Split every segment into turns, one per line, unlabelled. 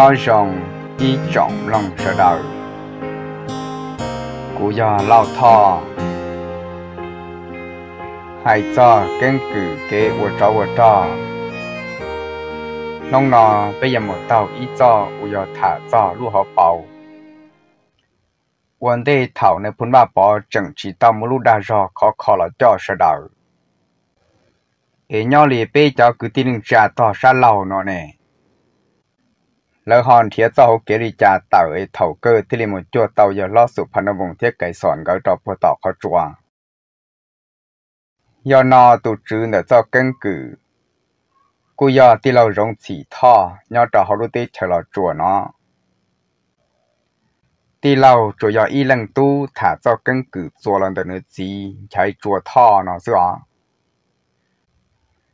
nhỏ rồng y trọng lòng sợ đời. Cụ già lao thò hai cho kén cử kế của trò của trò nông nọ bây giờ một tàu ít cho u giờ thả cho lu họ bảo vấn đề thảo này phun ba bỏ chẳng chỉ tao một lúc đa rò khó khó là cho sợ đời. Ế nhau lì bây giờ cứ tin trả tỏ xa lầu nọ nè lỡ hòn thiệt cho kế đi trả tàu ấy thầu cơ thì một tàu giờ lo sụp phần vùng thiết cái sòn gỡ cho bộ tàu khó chua do nó tụ trừ nữa cho cân cử. Cú giờ thì lâu rong chỉ thọ nhau cho họ lúc tết chờ là chùa nó. Thì lâu chủ yếu y lần tu, thả cho cân cử chùa lần nữa gì chạy chùa thọ nó, xưa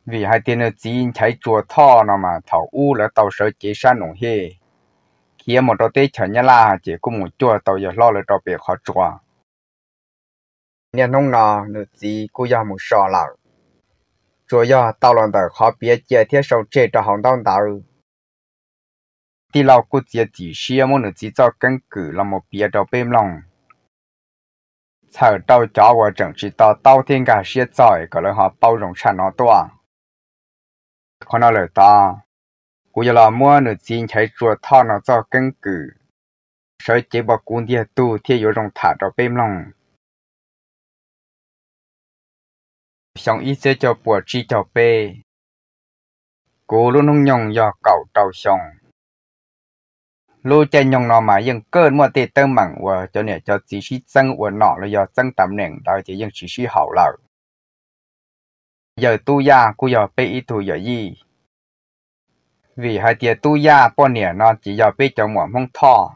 vì hai tiền nữa gì chạy chùa thọ nó mà thầu u là tàu sở chế san nông hê kia một đôi tết chờ nhá la chỉ cũng một chùa tàu giờ lo là cho biệt khó chùa nhà nông nọ nữa gì cũng giờ một sò lão chủ yếu tàu lần đầu khó biết chế thiết sầu chế cho hàng đông đạo đi lao cũng chế chỉ xia một nữa chỉ cho căn cứ là một biết cho bên lòng chờ tàu cho我整知道当天个写在个了哈包容产那多， khó nó lời ta cú giờ là mua nửa chín chạy chùa thọ nó cho cân cử sợ chế bỏ cuốn địa tu thì yếu rồng thả đó bêm lòng xong ít sẽ cho bùa chi cho bê cú luôn nung nhong do cậu tàu xong Lúc chạy nhong nó mà yên cơn mua tê tơ mảng và cho nè cho chỉ chi tăng và nọ là do tăng tạm nền đó thì yên chỉ chi hậu lợi giờ tu ya cu giờ bê ít tu giờ gì vì hai tiệt tu ya bao nhiêu nó chỉ giờ bê cho mỏ mông thọ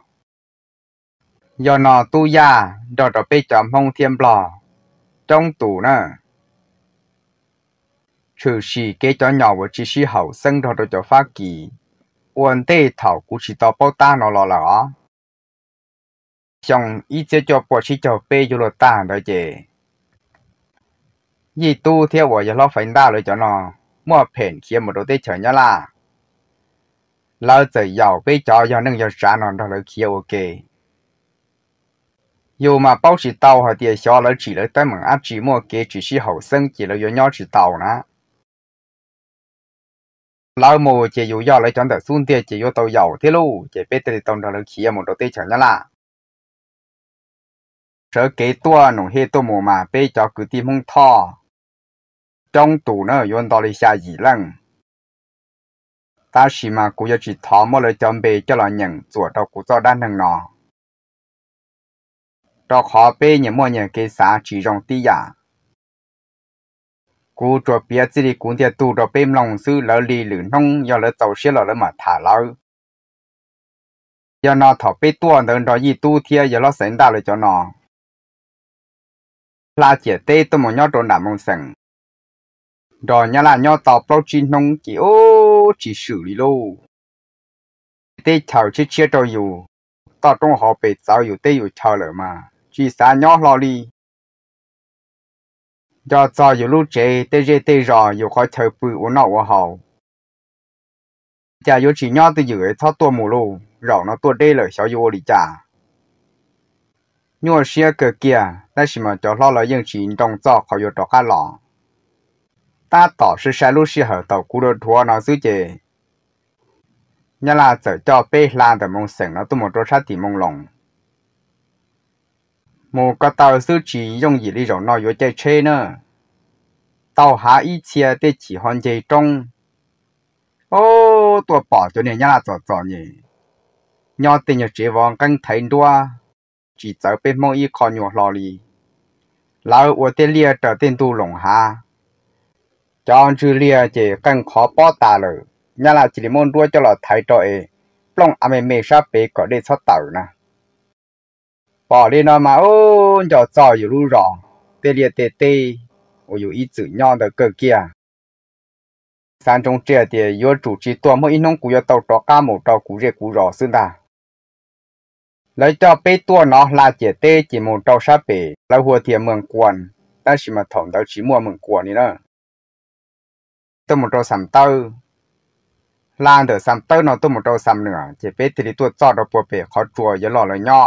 giờ nó tu ya đó đó bê cho mông thiên bò trong tủ nữa trừ sĩ cái cho nhỏ và chỉ sĩ hậu sinh đó cho phát kỳ. Vấn đề thảo cũng chỉ tao bao ta nó là là xong ít chế cho bỏ chỉ cho bê cho lo ta đó chứ yi tu theo vợ giờ lo phải đa rồi cho nó mua phèn kia một đôi tê chờ nhá là lao giờ giàu bê cho giờ nâng giờ trả nó đó là kia, ok. Dù mà bao chỉ tàu hay tiền xóa là chỉ là tới mảng áp chỉ mua kế chỉ sĩ hậu sinh chỉ là do nhau chỉ tàu nữa lão mù chỉ dụ do lấy chọn được xuống tiền chỉ dụ tàu dầu thế lu chỉ biết từ tàu đó là kia một đầu tê chẳng nhá là sở kế tua nông hệ tua mù mà bê cho cứ tìm hông thọ trong tủ nữa yon đó là xa gì lần ta chỉ mà cũng chỉ thọ một lời chọn bê cho là nhận chuột đâu cũng cho đan thằng nọ cho khó bê những mua những cái xã chỉ trong tí giả cú cho biết chỉ đi cũng thiệt tu cho bên lòng sư lỡ lì lử nông do lỡ tàu xe lỡ mà thả lỡ do nó thọ bê tua đơn đó gì tu thiệt giờ nó sinh ra rồi cho nó là chỉ tê tôi muốn nhau trốn đảm mong sừng rồi nhà là nhau tàu protein nông chỉ ô, chỉ xử lý lô. Tê chào chết chết cho dù. Tao trong họ bị cháu dù tê dù chào lỡ mà. Chỉ xa nhau lo đi cho cho dù lúc chế tê dê tê rò dù khỏi thời bự của nọ của họ chả dù chỉ nhau từ dưới thoát tua mù lô rõ nó tua đê lỡ xấu dù đi chả nhưng mà xe cờ kia, ta chỉ mà cho lo là những chỉ trong cho khỏi dù cho khá lọ ta tỏ sự sai lúc xe hở tàu cú đồ thua nó dữ chế nhà là giờ cho bê la để mong sừng nó tôi một chỗ sát thì mong lòng một cái tàu sư chỉ dùng gì đi rồi nó yếu chạy chơi nữa tàu hạ ít chia để chỉ hoàn chạy trong ô tôi bỏ cho nên nhà là cho cho nhỉ nhau tình nhật chế vòng căng thấy đua chỉ giờ bên mong y con nhỏ lò lì lão ở tên lia trở tên tu lồng ha cho chú lia chỉ cần khó bỏ tà lử. Nhà là chỉ muốn đua cho là thái trội. Plong ame mê sa bê có đi xuất tàu nè bỏ đi nó mà, ô cho cho dù lu rõ. Tê lia tê tê. Ô dù ý chữ nhau được cơ kia. Sáng trong trưa thì yếu chủ trì tua mỗi nông cụ yếu tàu trò cá mổ trò cụ rìa cụ rõ xương ta lấy cho bê tua nó là chỉ tê chỉ một trò sa bê là hùa thiệt mường quần. Ta chỉ mà thỏng tao chỉ mua mường quần đi nữa ตัวหมดเรสามเต้าลานเถอสามเต้านอนตัวหมดเรสามเหนือเจเป็ดตีตัวจอดเราปวดเปียเขาจัวยอหล่อเลยย่อ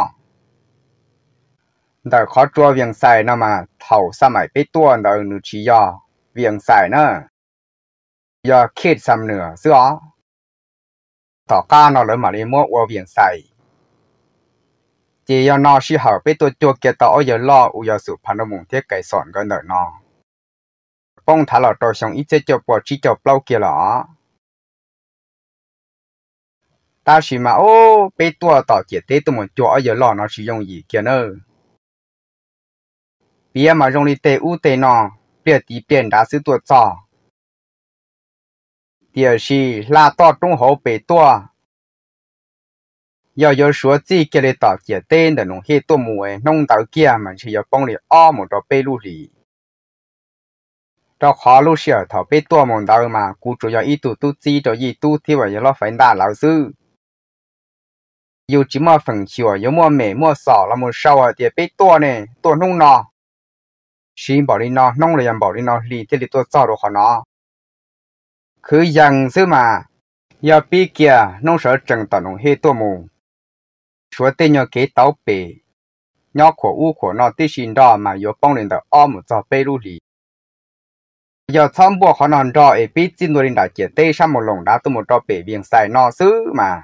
แต่เขาจัวเวียงใส่นะมาเท่าสมัยเป็ดตัวเดินหนูชี้ย่อเวียงใส่เนอะย่อเขตสามเหนือเสือต่อก้านอนเลยมาเลยมั่วอวเวียงใส่เจียอนอชิหาเป็ดตัวจัวเกีต่อเยอะหล่ออุยสุพันธมุงเทียไก่สอนก็เดินนอ bông thả lọ trò xong ít chế cho bỏ chỉ cho lâu kia lọ. Ta chỉ mà, ô, bê tua tỏ chỉ tế tụi mình ở lọ nó sử dụng gì kia nữa bia mà dùng đi tế u tế nó bia tí biển đã sử tua cho. điều là là to trung hậu bê tua. Yêu giờ số chỉ kia để tỏ chỉ tên để nông hệ tụi mình nông tàu kia mà chỉ giờ bông để ô một đó bê lũ lì cho khó lúc sửa thọ bê tua mòn đau mà cụ chủ yếu ít tụ tu chi cho ý tu thì vậy là phải đa lão sư yêu chỉ mà phần chiều yêu mua mẹ mua sọ là một sau à thì bê tua nè tua nung nọ xin bảo đi nọ nông là bảo đi nọ lì thì lì tua sọ rồi khó nọ cứ dần sư mà yêu bê kia nông sợ trần tao nông hết tua mù chúa tên nhau kế tàu bể nhau của u của nọ tí xin đó mà yếu bông lên tàu ôm cho bê lù lì giờ xong bộ khó nòn trò ấy biết xin đôi đã chỉ tê sang một lồng đá tôi một trò bể biển xài no xứ mà.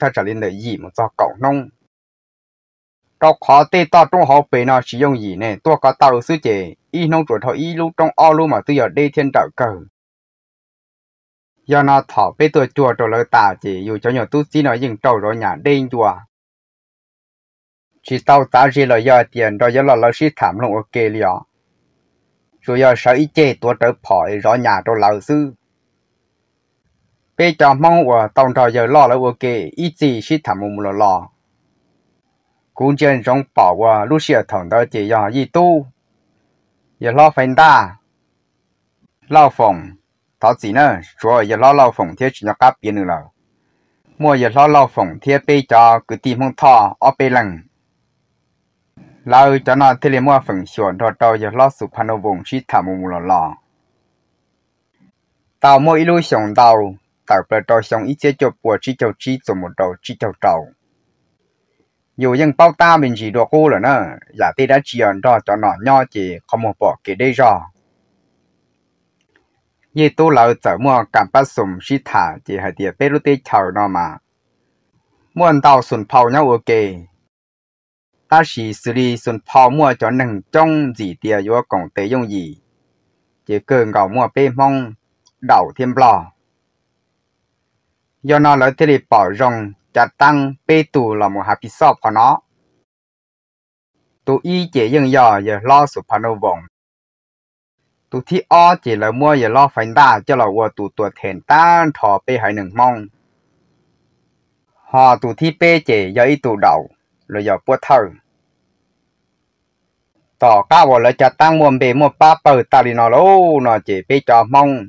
Ta trở linh đợi gì một cho cậu nông. Trò khó tê to trung họ bể nó sử dụng gì nè tôi có tao sư chế, y nông chuột họ y lúc trong o luôn mà tôi giờ đê thiên trợ cờ. Giờ nó thọ bê tôi chùa trò lời tả chỉ dù cho nhỏ tu xin nói dừng trầu rồi nhà đê chùa. Chỉ tao ta chỉ lời giờ tiền, rồi giờ là lời sĩ thảm lòng ok liệu rồi do sợ ít chê tua trở phỏi rõ nhà trò lão sư bây giờ mong của tổng trò giờ lo là ok ít gì sĩ thảm một là lo cũng chân trong bảo của lúc xưa thằng đó chỉ do y tu. Giờ lo phần đa. Lao phòng. Thảo gì nữa chúa giờ lo lao phòng thiết chỉ cho các biến nữa là mua giờ lo lao phòng thiết bây giờ cứ tìm không thọ ở bê lần lao cho nó thế là mua phần xuân rồi đâu giờ lo sụp hành vùng chỉ thảm một lò lò. Tao mua ilu xong tao tao bờ tao xong ít chế cho bùa chỉ cho chỉ cho một đầu chỉ cho trâu dù những bao ta mình chỉ đồ cô rồi nữa giả tê đã chỉ ẩn đó cho nó nhỏ chỉ không một bỏ cái đây rồi ye tu lao giờ mua cảm bắt sum shi thả chỉ hay địa bê lu tê chào nó mà. Muốn đào xuân phao nhau ok ta chỉ xử lý xuân phao mua cho nâng trong gì địa yếu dùng gì, chỉ cơ gạo mua bê mong đảo thêm lò. Do nó lấy thế bỏ bảo rong chả tăng bê tù là một hạt bị sọp của nó. Tụ y chỉ dân giờ giờ lo sụp phá nó vọng. Tụ thi o chỉ là mua giờ lo phánh đa cho là qua tụ tuột thèn tan thọ bê hải nừng mong họ tụ thi bê chỉ giờ y tụ đảo rồi giờ bữa thở. Tỏ cả vào là chặt tăng muôn bê mua ba bờ, ta đi nó lô nó chỉ bê cho mong.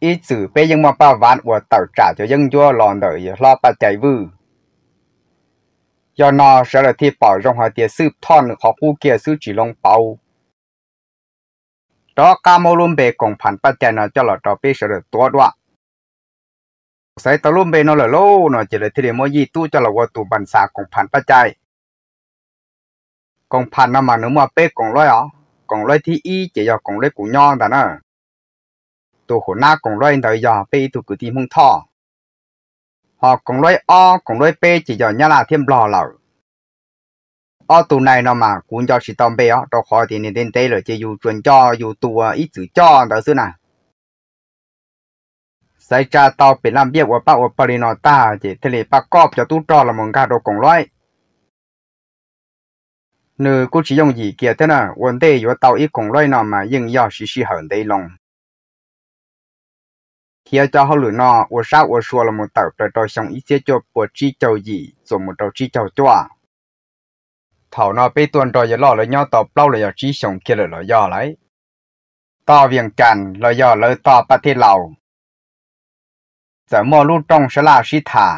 Ít sự bê nhưng mà ba vạn của tàu trả cho dân vua lòn đợi lo ba chạy vư. Do nó sẽ là thi bảo trong họ tiền sư thon họ khu kia sư chỉ long bao đó cá mô luôn bề cùng phản bắt chạy nó cho là cho bê sợ được tua đoạ sai tao luôn bề nó là lô, nó chỉ là thì mỗi gì tu cho là qua tu bản xa cùng phản bắt chạy. Cùng phản nó mà nếu mà bê cùng loài á cùng loài thì y, chỉ là cùng loay cũng nhau đó nè. Tu hồ na cùng loay đời giờ bê tu cứ tìm hung thọ. Họ cùng loay o cùng loay bê chỉ là nhà là thêm lò lẩu ở tù này nó mà cũng cho sự tông bê á, đó khó thì nên đến đây rồi chỉ dù chuẩn cho, dù tù à, ít chữ cho đó xưa nè sai cha tao bị làm việc của bác của bà nó ta chỉ thế là bác cọp cho tu cho là một cái đồ cùng loại nữ cũng chỉ dùng gì kia thế nào vấn đề của tao ít cùng loại nào mà nhưng do sự sự hơn đây lòng khi cho họ lựa nó, tôi sao tôi xua là một tàu trời trời xong ít chế cho bộ chi châu gì, rồi một tàu chi châu cho thảo nó bị tuần rồi giờ lo là nhau tàu bao là giờ chỉ xong kia là giờ lấy to viện trần là giờ lấy to bắt thế lầu. จะมอลูต้องฉลาชิถา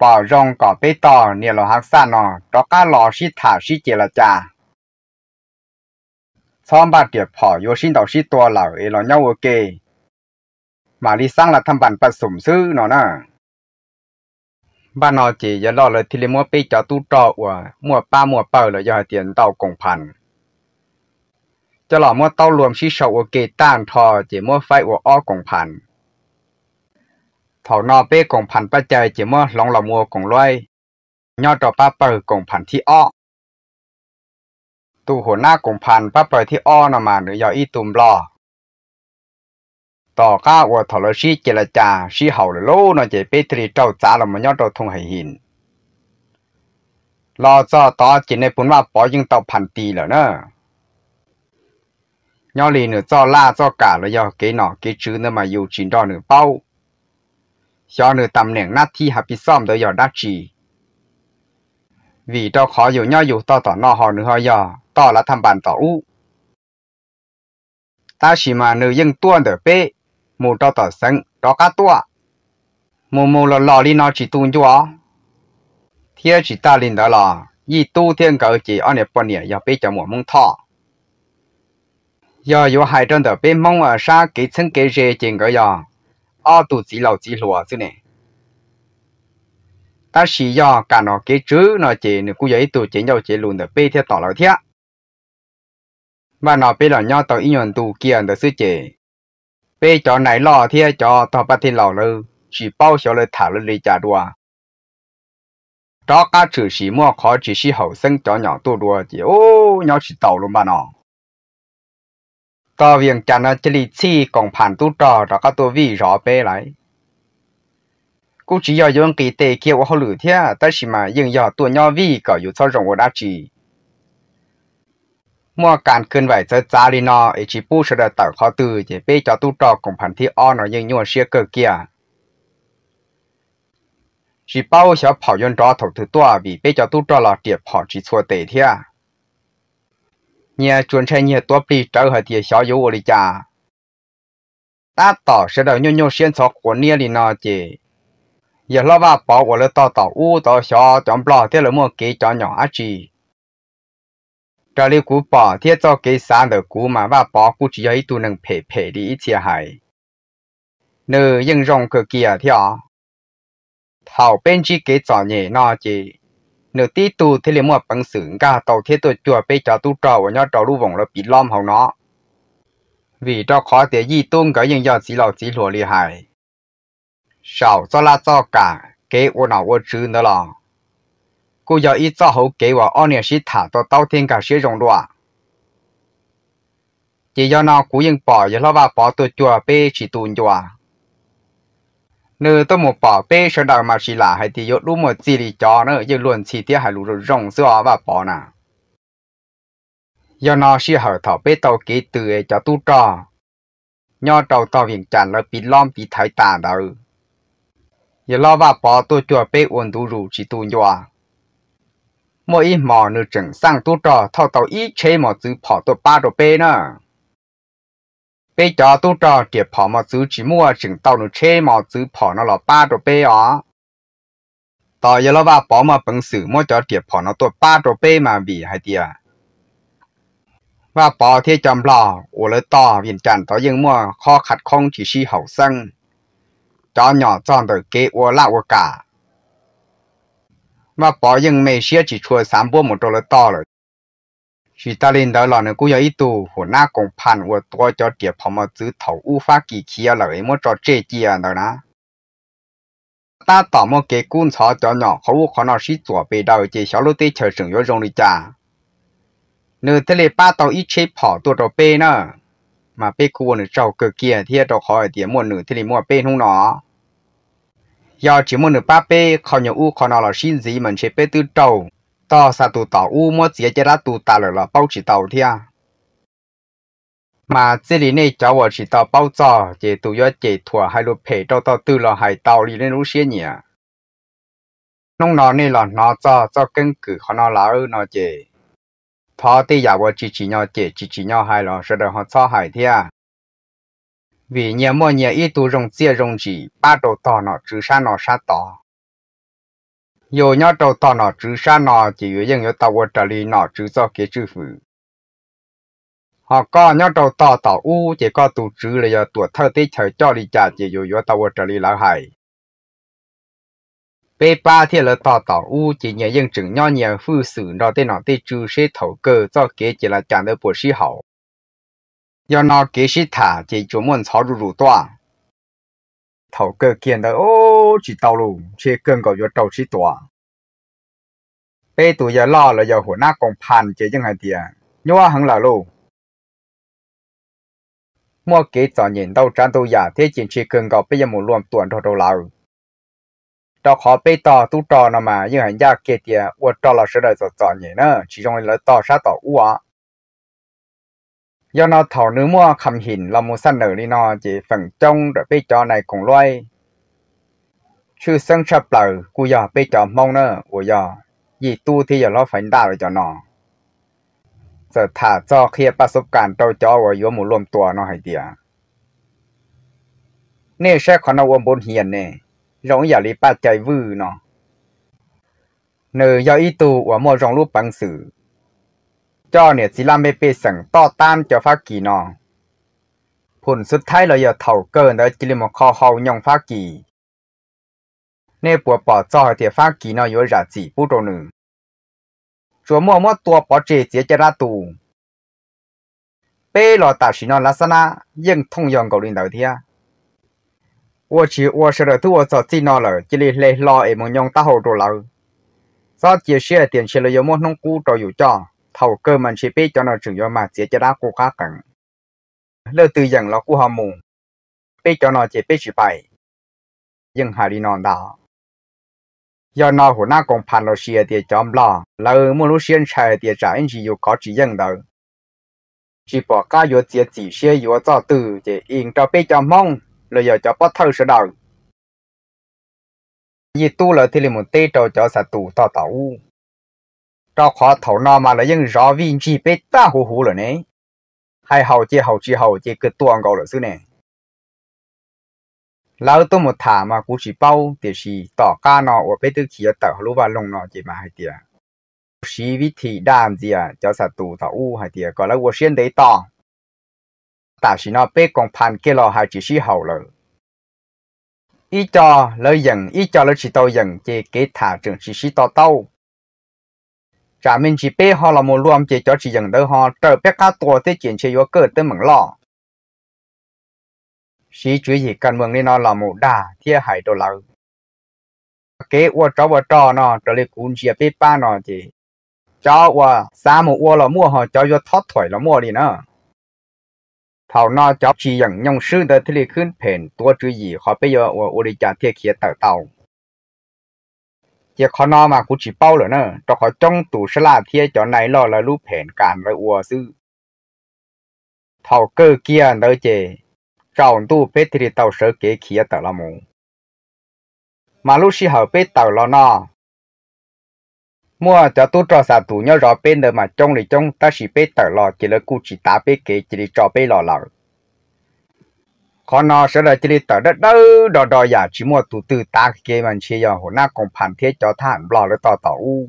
ปอรองก่อไปต่อเนี่ยเราฮักซานอตอก้าหลอชิถาชิเจรจาซ้อมบาดเดียบพอโยชินต่อชิตัวเหล่าเอเราเน่าโอเกมาลิสร้างหลัทำบันผสมซื้อเนะนะบ้านนอจีอย่ารอเลยทีเลมัวไปจอตู้ต่ออวมัวป้ามัวเป่าเลยย่าเตียนเต้ากงพันจะหล่อมัวเต้ารวมชิเฉาโอเกต้านทอเจมัวไฟอวอ้อกงพัน ยอดเราทงให้หินรอจอต่อจินในปุ่นว่าปอยิงเต่าพันตีแล้วเนอะยอลีหนึ่งจอล่าจอกาแล้วยอเกหนอเกชื้นมาอยู่จินดอหนึ่งเป้าชอหนึ่งตำแหน่งหน้าที่หับพิซ่อมโดยยอดักชี vì đó khóอยู่nhauอยู่ต่อต่อนอหอหนึ่งหอยอต่อละทำบันต่ออู้ตาชิมาหนึ่งยังตัวเดเป้หมูต่อต่อสังต่อกาตัวหมูหมูหล่อหล่อ cho nữ tầm nẻng nát thi hạ bị xóm tới giờ đắc chỉ vì cho khó dù nhau dù to tỏ nọ họ nữ họ giờ to là thăm bàn tỏ u. Ta chỉ mà nữ dân tuôn đỡ bê mù to tỏ sân đó cá tua. Mù mù lò lò đi nó chỉ tuôn chúa thiên chỉ ta linh đó là y tu thiên cỡ chỉ ở nẹp bọn nhẹ giờ bê cho mùa mông thọ. Giờ dù hai chân đỡ bê mông ở xa kỹ thân kỹ rê chỉnh cỡ giờ ô tụ chỉ lầu chỉ lùa chứ nè. Ta chỉ do cả nó cái chữ nó chỉ nó cũng vậy tụ chỉ nhau chỉ luôn được, bê theo tỏ lại thế và nó bê là nhau tàu ý nhuận tụ kia được sư chỉ. Bê cho này lo thế cho tàu bắt thiên lầu lư, chỉ bao số lời thảo lời trả đùa. Đó cả chữ chỉ mua khó, chỉ chỉ hậu sinh cho nhỏ tụ đùa chỉ, ô nhau chỉ tàu luôn bà nó tao viện chả nó chỉ lì chi, còn tu trò đó các tôi vì rõ bê lại. Cũng chỉ do những cái tệ kia của họ thế ta chỉ mà nhưng do tôi nhau vì có yếu cho đa chỉ mua càn cơn vậy cho giá đi chỉ bù sửa tạo khó từ chỉ bê cho tu trò còn phản thi o nó nhưng nhua xia cơ kia. Chỉ bao giờ 跑远 trò thầu thứ tua, vì bê cho tu trò là tiệp họ chỉ xua tệ thế nhà chuẩn xe nhà tua bì trở hợp thì xóa yếu của lý cha ta tỏ sẽ đầu nhau nhau xuyên xóa của nó chứ giờ lo ba của lỡ tỏ tỏ u tỏ xóa chọn bỏ thế lỡ mua kế cho nhỏ á chì trở lý cú cho kế sáng được cú mà ba bỏ cú chỉ ấy tu nâng phê phê đi ít chia hại nữ yên rộng cơ kia theo thảo bên chỉ kế cho nó chứ nếu tí tu thế liền mua bằng sừng cả, tàu thế tôi chùa bây giờ tu trò và nhớ trò lu vòng là bị hầu nó. Vì cho khó để di tung cái những giờ chỉ lão chỉ lùa li hại. Sao cho la cho cả, kế ô nào ô chứ nữa là cô giờ ít cho hậu kế và ông nhà sĩ thả tàu tàu thiên cả sử dụng đồ chỉ do nào cũng yên bỏ, giờ lo bỏ tôi chùa bây chỉ tuôn chùa nếu tôi một bỏ bê sau đào mà chỉ là hay thì lúc một gì đi cho nữa giờ luôn chỉ tiếc hay lúc rong sữa và bỏ nè do nó chỉ hở thọ bê tàu kế từ cho tu trò. Nho trâu tàu viện tràn là bị lom bị thái tàn đâu giờ lo và bỏ tôi chùa bê ổn đủ rủ chỉ tu nhòa. Mỗi mò nửa chừng sang tu trò thao tàu ít chế mò chữ bỏ tôi ba đồ bê nữa bây giờ tôi cho tiệp phò mà xứ chỉ mua chừng tao nó chê mà xứ phò nó là ba đồ bê ó tao giờ nó ba bỏ mà bằng sử mua cho tiệp phò nó tôi ba đồ bê mà vì hay tiệt và bỏ thì chậm lò ủa lấy to viện tràn tao dưng mua kho khát không chỉ si hậu sân cho nhỏ tròn đời kế ủa lạ ủa cả và bỏ dưng mê xia chỉ chua sám bua một đồ lấy to rồi chỉ ta lên đó là nó có ít tu hồ na công phản và tôi cho tiệp phẩm mà chữ thầu u phát kỳ kia ở lại mới cho chế kia đó na ta tỏ một cái cuốn xóa cho nhỏ, khó vô khó nào sĩ chuẩn bị đầu chỉ xóa lúc tê chờ sửng vô rong đi chà nữ thế lệ ba tàu ít chế phỏ ตัว đầu bê nè mà bê cua nữ trâu cờ kia, thì đầu khó ở tiếng một nữ thế lệ mua bê không nó giờ chỉ một nữ ba bê khó nhiều u khó nào là xin gì mà chế bê tư trâu to sa tu tàu u mua chỉ chỉ ra tu ta rồi là bao chỉ tàu thia mà chỉ lý này cháu ở chỉ tàu bao giờ chỉ tu yo chỉ thua hai lục phe cho tàu tư là hai tàu lý nên lúc xưa nhỉ nông nó này là nó cho cho căn cứ họ nó lão nó chỉ thọ thì giả vợ chỉ chỉ nhau chỉ chỉ chỉ nhau hai là sẽ được họ cho hai thia vì nhiều mua nhiều ít tu rong chia rong chỉ ba đầu tàu nó trừ sa nó sa tàu tỏ nhau đầu tỏ chỉ có những cái tỏ u chỉ có tụ trừ là giờ tuổi thơ tết chờ cho đi trả chỉ dù yếu tàu trở đi lão hải bê ba thì là tỏ tỏ u chỉ nhớ yên chừng nhau nhiều phu sử đó tên nó tết trừ sẽ thầu cơ cho kế chỉ là chẳng được bổ sĩ hậu do nó kế sĩ thả chỉ chủ muốn rủ rủ toa thầu cơ kiện đó. Chỉ tàu lù chế cơn gọi vô tàu chỉ tòa. Bây tụi giờ lo là giờ hổ na còn phàn chế chẳng hạn tiền nhua hằng là lù. Mua kế tỏ nhìn đâu trang tụ giả thế chiến chế cơn bây giờ muốn luôn tuần thầu đầu lão đó khó bây tỏ tụ trò mà, nhưng hàng gia kế tiền uất trò là sẽ đợi tỏ nhìn nữa chỉ trong là tỏ sát tỏ uá do nó thầu nữ mua khăm hình là một sân nở đi nó chỉ phần trong rồi bây giờ này cùng loay chứ sân sắp lờ cú giờ bây giờ mong nữa của giờ gì tu thì giờ nó phải đào cho nó จะถ้าจอเคลียประสบการณ์เจ้าจอว่าอยู่หมู่รวม จ้าเนี่ยสิลามไปเปสังต่อตามเจ้าฟ้ากีนองผลสุดท้ายเราอย่าเท่าเกินแด้วจิลิมคอเฮายองฟ้ากีในปัวปอจ้าเตียฟ้ากีนออยู่ราจีผู้ตัวหนึ่งจัวมัวมัวตัวปอเจเจียจราตูเป้หลอตาชินอลักษณะยังท่องยองกาหลีหนือเทียว่าชีว่าเสด็จตัอดจีนอเลยจิลิเลรอเอมยองตาโฮตัวเราซอดเจียเชียเตียนเชลยมัวน้งกู้ตอยู่จ้า thầu cơ mình sẽ biết cho nó chừng do mà sẽ cho đá cô khác cần lơ từ dần là cô họ mù. Biết cho nó chỉ biết chỉ bài nhưng hà đi non đó. Do nó hồ na còn phản nó xìa thì chấm lo lỡ mua lúc xuyên chạy thì trả anh chỉ yêu có chỉ dần đâu chỉ bỏ cá yếu chỉ chỉ xia yếu cho từ để yên cho biết cho mong rồi giờ cho bắt thâu sửa đầu. Vì tu lợi thì là một tê trâu cho sạch tù tao tao cho khó thấu nó mà là những rõ viên chỉ bé ta hù hù rồi nè hay hậu chỉ hậu chỉ hậu chỉ cứ tuang cầu rồi xứ nè, lão tôi một thả mà cú chỉ bao thì chỉ tỏ ca nó ở bên tư kia tờ lúc lông nó chỉ mà hay tiệt chỉ vị thị đam gì à cho sát tụ tàu u hay tiệt gọi là 我先得当但是呢被公判给了还只是好了一招了人一招了chỉ tàu人chỉ给thả trường chỉ是tàu tàu trả mình chỉ bé họ là một luồng chỉ cho Chỉ dừng đỡ họ trở bé cá tua tới chuyện chỉ có cơ tới mừng lo sĩ chủ gì căn mừng nên nó là một đà thiên hải đồ lâu kế qua cho vào trò nó trở lại cuốn chia bê ba nó thì cho qua xa một qua là mua họ cho vô thoát thoải là mua đi nữa thảo nó cho chỉ nhận nhung sư để thì lại khuyên phèn tua chữ gì họ bây giờ ở ở đi trả thiệt kia tờ tàu chỉ khó nó mà cũng chỉ bao rồi nữa cho họ trong tủ sẽ là thiệt cho này lo là lúc phèn cản với ua sư thảo cơ kia đỡ chè tròn tu bê thì tàu sở kế kia tàu là mù mà lúc xí hở bê tàu lo nọ mua cho tu cho sa tu nhớ rõ bên đời mà trong thì trong ta chỉ bê tàu lo chỉ là cụ chỉ ta bê kế chỉ là cho bê lo lo còn nó sẽ là chỉ là tàu đất đâu đò đò giả chỉ mua tu ขอนอเสดจิริต่อเด้อดอดอยาชิมัวตูตือตาเกมันเชียหัวหน้ากองพันเทจอท่านบลอแล้วต่อต่ออู้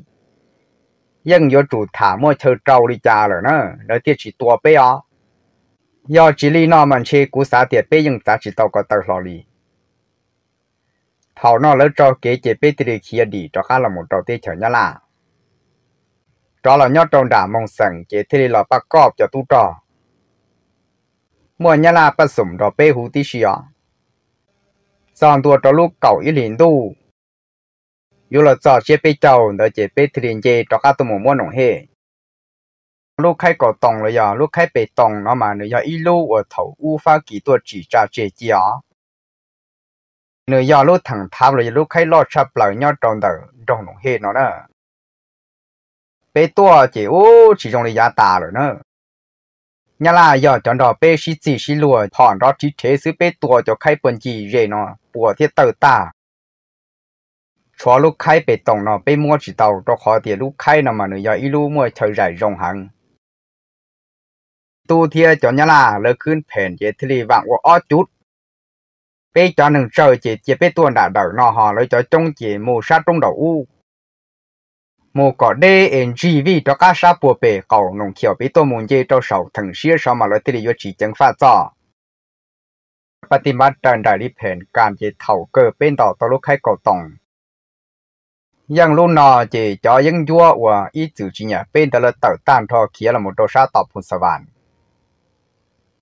ยังโยจูถามว่าเธอเจ้าลิจาเหรอเนอะแล้วเทชิตัวเป๋อยอจิลีนอมันเชกูสาเตียเป้ยังสาชิตอก็ตลอลีเผนอแล้วจอเกเจเป้ตรีเคียดีจอข้าละหมดจอเตเฉยละจอเรายอดจงด่ามองสั่งเจเทลีหลอปะกอบจะตู้จอ มื่วนยาลาผสมดอเป้ฮูติเชียซองตัวตัวลูกเก่าอีหลินตู้ยูหลอดจอเชเปเจ้าเดเจเปทรินเจตอกาตุมม่วนหนงเฮลูกไข่ก็ตองเลยอะลูกไข่เปตองเนาะมาเนื้อยอีลูกว่าเถาอู้ฟ้ากี่ตัวจีจ่าเจเจียเนื้อยาลูกถังทับเลยลูกไข่ลอดชับเปล่ายอดตองเดอดองหนงเฮเนาะเนอะเปตัวเจโอ้จีจงเลยยาตาเลยเนอะ nhà là giờ chọn đó bé xí chỉ xí lùa, thọn đó chỉ thế xứ bé tua cho khai bồn chì rể nó bùa thiết tờ ta cho lúc khai bé tông nó bé mua chỉ tàu, cho khó thì lúc khai nó mà nữa giờ ít lúc mua thời rải rộng hàng tu thia cho nhà là, lỡ khuyên phèn chế thì vạn của ó chút. Bê cho nâng trời chế chế bê tuần đã đầu nó họ lấy cho trong chế mù sát trong đầu u. một có đê en chỉ vì cho các xã bùa bể cầu nông khiếu bị tô môn dê cho sầu thằng xía sao mà lại tiền chỉ chẳng phát cho ปฏิบัติการได้ริเพนการจเท่าเกิดเป็นต่อตัวลูกให้ก่อตองยังลูกนอจจอยังยัวว่าอีจือจีเนี่ยเป็นต่ละเต่าต้านทอเขียละมดโดชาตอบพุนสวรรค์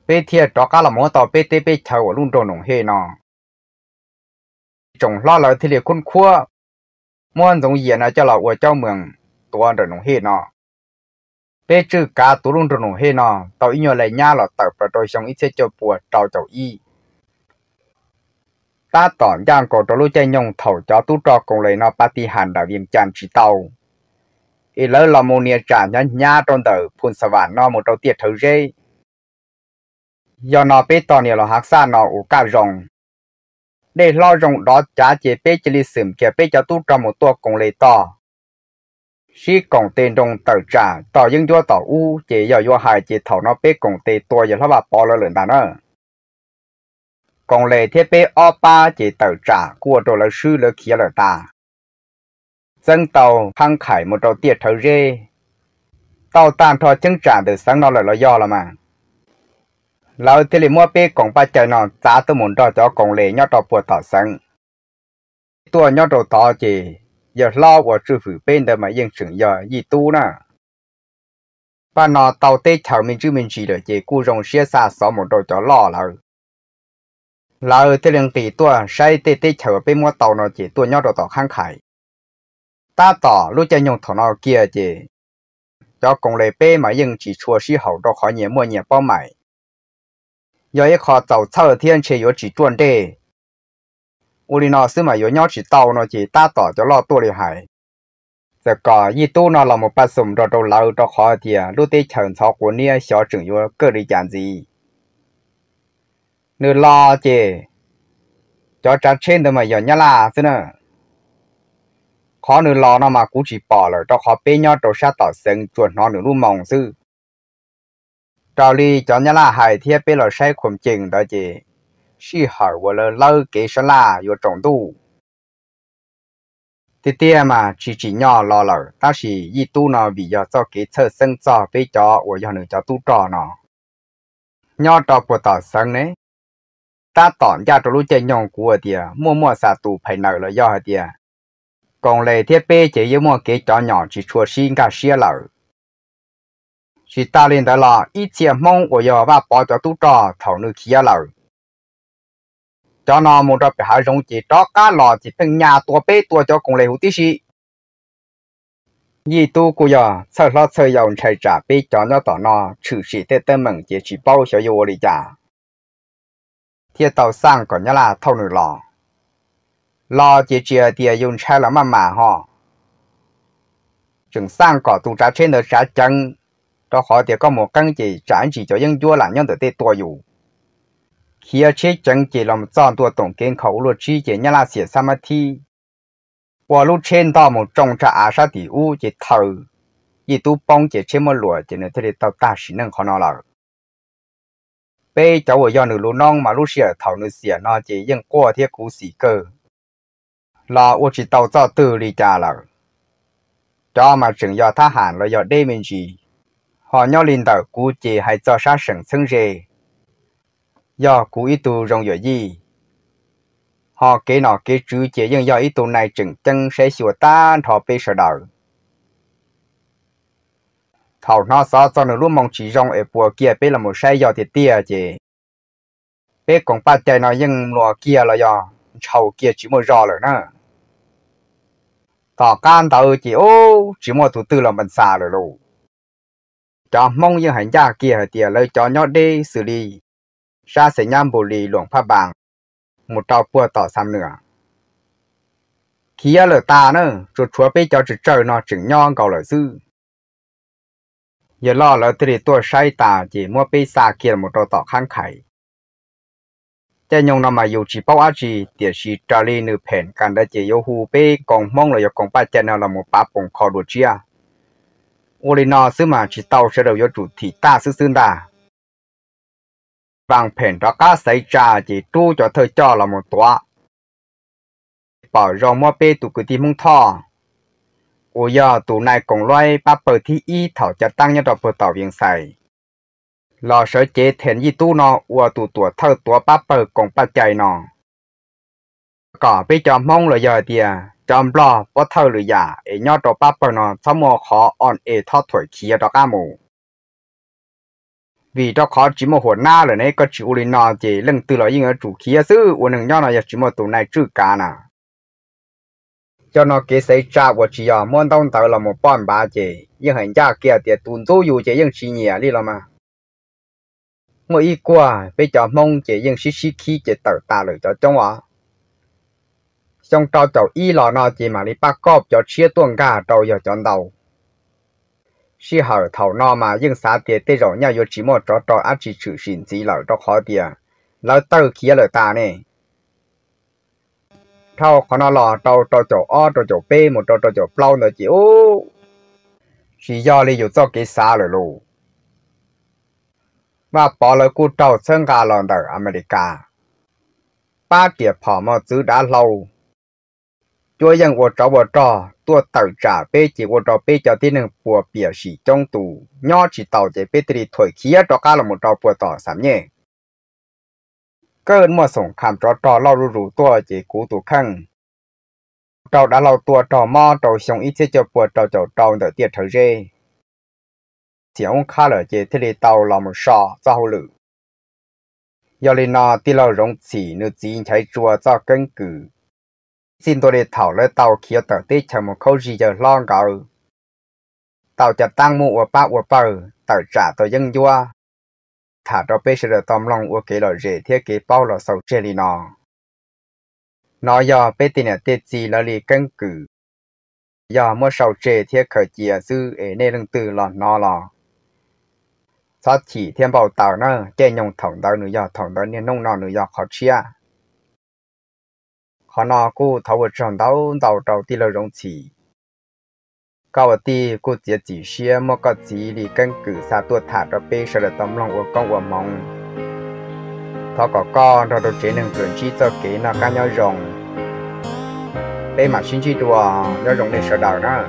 เปเทียจอกาละหมดต่อเปเตเปเทาลุงโดนงเฮนอจงล่อเราที่เรียกคุ้ม้วนจงเยียนะเจ้าเราว่ muốn giống gì à? nó cho là ở cho mường. Tua rồi nông hết nó. Bé chữ cá tu luôn rồi nông hết nó. Tao ý nhớ lại nhà là tao phải đôi xong ít sẽ cho bùa trao cháu y. Ta tỏ giang cổ trâu lũ chơi nhông thầu cho tu trò cùng lấy nó party hàn đã viêm chán chỉ tàu. Ý lỡ là một nia trả nhá nhá trong tờ, phun sà vạn nó một đầu tiệt thử nó bé tỏ nia là hạc xa nó ủ cả để lo rộng đó trả chế bê chế lý sửm kia bê cho tu trò một tua cùng lấy tỏ khi cộng tên đồng tờ trả tỏ dân chỗ tỏ u chế dò vô hại chế thảo nó bê cộng tên tua giờ nó bà bỏ lỡ lợn đàn ơ, còn lệ thiết bị ở ba chế tờ trả của đồ là sư là kia là ta. Dân tàu hăng khải một đầu tiệt thở rê. Tàu tàn thọ chân trả được sáng nó là lo do là mà lão thì lì mua bê còn ba trời nó giá tôi muốn cho cho còn lệ nhớ đó bùa tỏ sáng tua nhớ đồ tỏ chỉ, giờ lo của sư phụ bên đó mà yên sừng giờ gì tu nè ba nó tàu tê chào mình chứ mình chỉ được chỉ cu rong xia xa xó một đồ cho lo là là thế liền tỷ tua xây tê tê chào bên mua tàu nó chỉ tua nhau đồ tàu khang khải. Ta tỏ lúc chơi nhung thọ nó kia chỉ. Cho cùng lệ bê mà yên chỉ chua xí hậu đó khỏi nhẹ mua nhẹ bao mày giờ ấy khó tàu sau thiên chế yếu chỉ chuẩn đề u li nó xứ mà yếu nhau chỉ tàu nó chỉ ta tỏ cho lo tua li hải giờ có y tu nó là một bát sum đồ đồ lâu đồ khó thì lúc tê chờ cho của nia xó trưởng yếu cơ đi chẳng gì nửa lo chê cho trả trên đó mà giờ nhá là thế nè khó nửa lo nó mà cũng chỉ bỏ rồi cho khó bê nhau đồ sát tỏ sừng chuột nó nửa luôn mong sư trào li cho nhà là hải thiết bê là sai khuẩn chừng đó chê si hở vừa là lâu kế sơ là vừa trọng tu thì tia mà chỉ chỉ nhỏ lo lờ ta chỉ y tu nó vì giờ cho kế thơ sân cho bê cho của giờ nữa cho tu trò nó nhỏ trò của tỏ sân đấy ta tỏn ra cho lúc chơi nhong của tiề mua mua xả tù phải nợ là do tiề còn lệ thiết bê chỉ yếu mua cái chó nhỏ chỉ chua xin cả xia lợ chỉ ta lên đó là ít tiền mong của giờ và bỏ cho tu trò thầu nữ kia lợ cho nó một đợt phải dùng chỉ cho cá lò, chỉ từng nhà tua bê tua cho cùng lệ hữu tí sĩ như tu của giờ sợ lo sợ dòng chạy trả bê cho nó tỏ nó trừ sĩ tê tê mừng chỉ chỉ bao số yêu đi trả tàu sang còn nhớ là thâu nửa lò. Lò chỉ chia thì dùng chai là mà mà họ chừng sang có tụ trả trên được trả chân đó họ thì có một căn chỉ trả chỉ cho những vua là nhân được tê Khi ở chế chân chỉ làm chọn tua tổng kiến khẩu luật chi chỉ nhớ là xỉa sa ma thi. Qua lúc trên đó một trong trả á sa tỷ u chỉ thờ, chỉ tu bông chỉ chế mơ lúa chỉ nên thế tàu ta sĩ năng khó nào là. Bây cháu ở do nữ lũ nong mà lúc xỉa thảo nữ xỉa nó chỉ yên qua thiết cú xỉ cơ. Là ô chỉ tàu cho từ lý trả là. Cho mà chừng do tha hàn là do đê mình gì họ nhau linh đạo cú chỉ hay cho sát sừng sưng rề. Do cú ít tu rong rồi gì? Họ kế nọ kế chữ chỉ nhưng do ít tu này chừng chân sẽ sửa tan thọ bê sợ đạo thầu nó sao cho nó luôn mong chỉ rong ở bùa kia bé là một sai do thì tia chứ bé còn ba chạy nó nhưng lùa kia là do, chầu kia chỉ một rò rồi nữa tỏ can tàu chỉ ô, chỉ một thủ tư là mình xả rồi luôn cho mong những hành gia kia thì lời cho nhau đi xử lý. Ra sẽ nhằm bù lì luồng pha bằng một trò bùa tỏ xăm nữa. Khi ở ta nữa rồi chúa bé cho chỉ trời nó chừng nhau cầu lời dư. Giờ lo là từ tôi sai ta chỉ mua bê xa kia một trò tỏ kháng khải. Cho nhung nó mà yêu chỉ bao á chỉ tiền chỉ trả lý nữ phèn cần đã chỉ yêu hù bê, còn mong là yêu còn ba chân nào là một ba bồng khó đồ chia. 我哩那是嘛去到时候要主题大事情的。bằng phèn đó cá xảy chỉ tu cho thời cho là một tòa. Bảo rong mua tụ cứ tìm mông thọ ô giờ tụ này còn loay ba bờ thi y thảo cho tăng nhân đọc bờ tàu viện xảy lò sở chế thèn y tu nó, ua tụ tủa thơ tủa ba bờ còn ba chạy nó. Cả bây giờ mong là giờ thì trong lo bó thơ lửa giả ấy nhó trò bắp bờ nó mò khó on ấy thoát thổi khí đó cả vì đó khó chỉ một hồn na rồi này có chỉ u linh nó chỉ lần từ ở chủ khí sư u nương nhó nó chỉ một tụ này chữ cả nà cho nó kế xây cha của chị à đông tàu là một bọn bà chị nhưng hành gia kia thì tuần tu dù chị nhưng chị nhẹ đi là mà mỗi qua bây giờ mong chị nhưng xí xí khí chị tự ta lời cho trong à xong trao cháu y lò nó chỉ mà đi bắt cọp cho chia tuần cả trâu giờ chọn đầu. Xí hở thầu nó mà nhưng xã tiền tê rồi nhau chỉ một trò trò áp chỉ chữ xin gì lời cho khó tiệt lời tơ kia lời ta nè. Thâu khó nó lò, trâu trâu chỗ o trâu chỗ b một trâu trâu chỗ plau nữa chỉ ô chỉ do lý do cho cái xã rồi luôn và bỏ lời cú trâu sân gà lòn ở America. Ba tiệt phò mà giữ đã lâu chúa dân của cháu bỏ trò tua trả bê chỉ của trò bê cho tin nâng bùa bìa xì trong tù nho chỉ tàu chế bê tì thổi khí cho cá là một trò bùa tỏ sám nhẹ cơ mà sống khám trò trò lau rù rù tua chỉ cú tù khăn trò đã lau tua trò mò trò sống ít cho bùa trò trò đỡ tiệt thở rê chỉ ông khá lỡ chế thế lì tàu là một sọ giờ lên nọ tí lau rong chỉ nữ chỉ cháy chùa ra cân cử xin tôi đi thảo lấy tàu kia tờ tí chẳng một câu gì giờ lo gạo tàu chặt tăng mụ ở ba ở bờ tàu trả tàu dân dua. Thả cho bê sẽ tóm lòng ở cái lò rể thiết kế bao lò sầu chê lì nọ nó do bê tiền là tiết gì là lì cân cử. Do mua sầu chê thiết khởi chìa à dư ế nê lưng từ lò nó lò. Sao chỉ thêm bảo tàu nó chê nhông thổng tàu nữ do, thổng tàu nên nông nọ nữ do khó chia họ nó cô thấu ở trong đâu đâu đâu đi là rong chỉ cao đi cô chỉ chỉ xe mà có chỉ đi căn cứ xa tua thả cho bê sợ là tấm lòng của con của mong thọ có con rồi đồ chế nên cường chi cho kế nó cá nhau rồng bê mà xin chi đùa nhau rồng để sợ đào đó